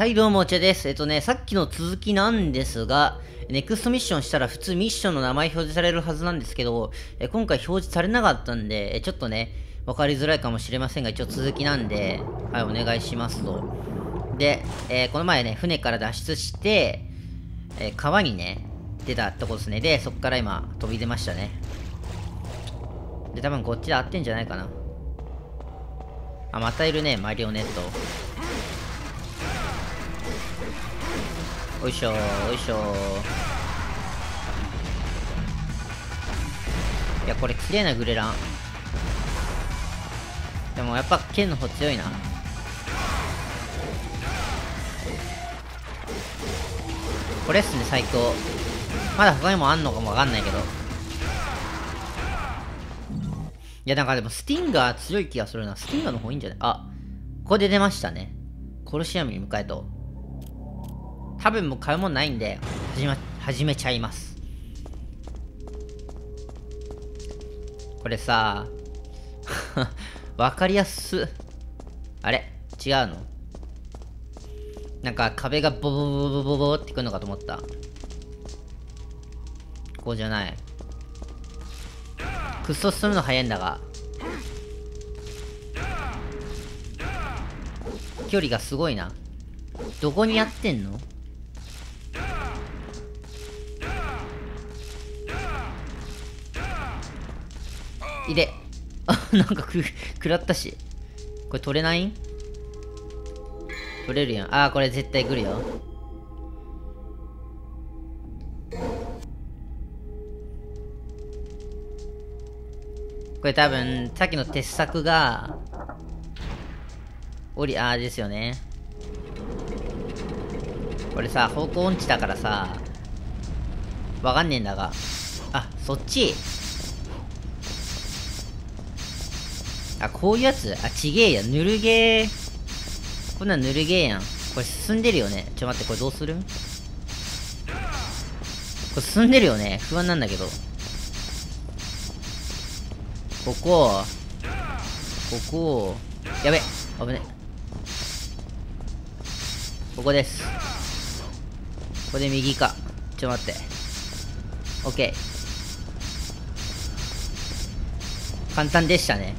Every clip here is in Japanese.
はい、どうも、お茶です。えっとね、さっきの続きなんですが、ネクストミッションしたら普通ミッションの名前表示されるはずなんですけど、え今回表示されなかったんで、えちょっとね、わかりづらいかもしれませんが、一応続きなんで、はい、お願いしますと。で、えーこの前ね、船から脱出して、えー川にね、出たとことですね。で、そこから今、飛び出ましたね。で、多分こっちで合ってんじゃないかな。あ、またいるね、マリオネット。おいしょおいしょ。いやこれ綺麗なグレラン。でもやっぱ剣の方強いな。これっすね最高。まだ他にもあんのかもわかんないけど。いやなんかでもスティンガー強い気がするな。スティンガーの方いいんじゃない？あここで出ましたね。コロシアムに向かえと多分もう買うもんないんで始,、ま、始めちゃいます。これさ わかりやすあれ？違うの？なんか壁がボボボボボボってくるのかと思った。こうじゃない。くっそ進むの早いんだが。距離がすごいな。どこにやってんの？いで。なんかく、食らったし。これ取れない？ん取れるやん。あー、これ絶対来るよ。これ多分、さっきの鉄柵が、降り、あーですよね。これさ、方向音痴だからさ、わかんねえんだが。あ、そっち？あ、こういうやつあ、ちげえや。ぬるゲー。こんなんぬるゲーやん。これ進んでるよね。ちょ、待って、これどうする？これ進んでるよね。不安なんだけど。ここ。ここ。やべ。危ね。ここです。ここで右か。ちょ、待って。オッケー。簡単でしたね。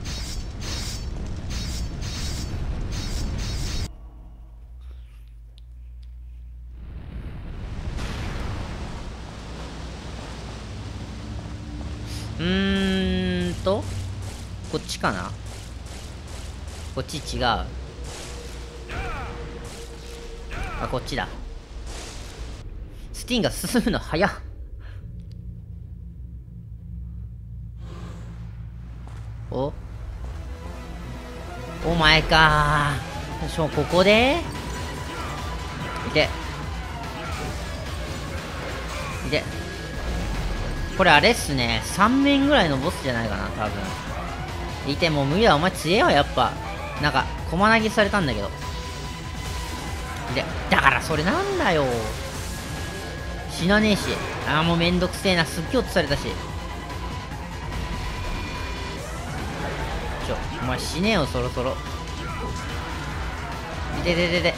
こっちかな？こっち違う。あ、こっちだ。スティンが進むの早っ。お？お前かー。しょ、ここで？いて。いて。これあれっすね。3面ぐらいのボスじゃないかな、多分。いて、もう無理だ。お前強えわ、やっぱ。なんか、駒投げされたんだけど。で、だからそれなんだよ。死なねえし。あーもうめんどくせえな。すっげえ落とされたし。ちょ、お前死ねえよ、そろそろ。いてててて。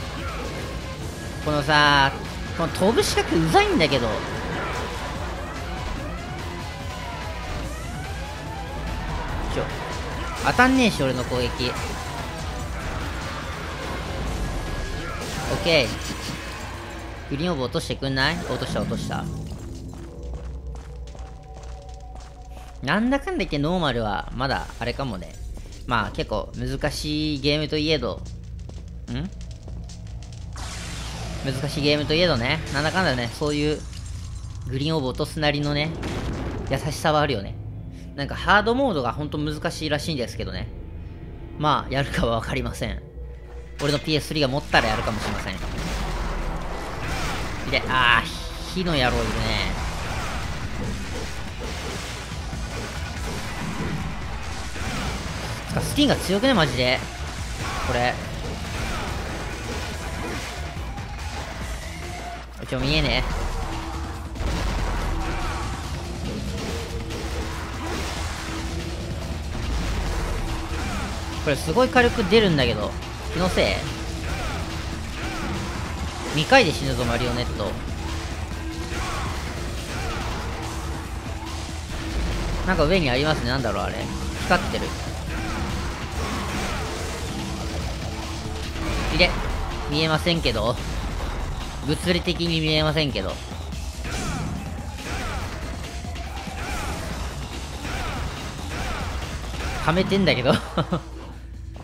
このさ、この飛ぶ仕掛けうざいんだけど。ちょ当たんねえし俺の攻撃。オッケー。グリーンオーブ落としてくんない？落とした落とした。なんだかんだ言ってノーマルはまだあれかもね。まあ結構難しいゲームといえど。ん？難しいゲームといえどね。なんだかんだねそういうグリーンオーブ落とすなりのね優しさはあるよね。なんかハードモードがほんと難しいらしいんですけどね。まあ、やるかはわかりません。俺の PS3 が持ったらやるかもしれません。で、あー、火の野郎いるね。か、スティンが強くね、マジで。これ。ちょ、見えねえ。これすごい火力出るんだけど気のせい？2回で死ぬぞマリオネット。なんか上にありますね。なんだろうあれ。光ってる。いれ。見えませんけど。物理的に見えませんけど。はめてんだけど。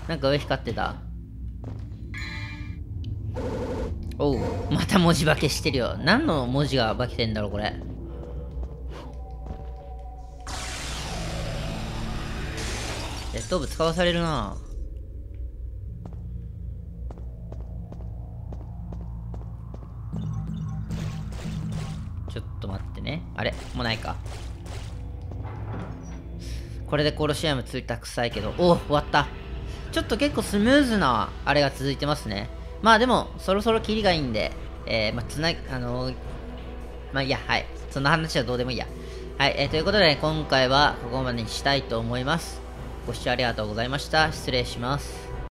なんか上光ってた。おうまた文字化けしてるよ。何の文字が化けてんだろうこれ。ストーブ使わされるな。ちょっと待ってね。あれ？もうないか。これでコロシアムついた臭いけど。おお終わった。ちょっと結構スムーズなあれが続いてますね。まあでもそろそろキリがいいんでえー、まあつなあのー、まあいいやはい。そんな話はどうでもいいや。はい、えー、ということで、ね、今回はここまでにしたいと思います。ご視聴ありがとうございました。失礼します。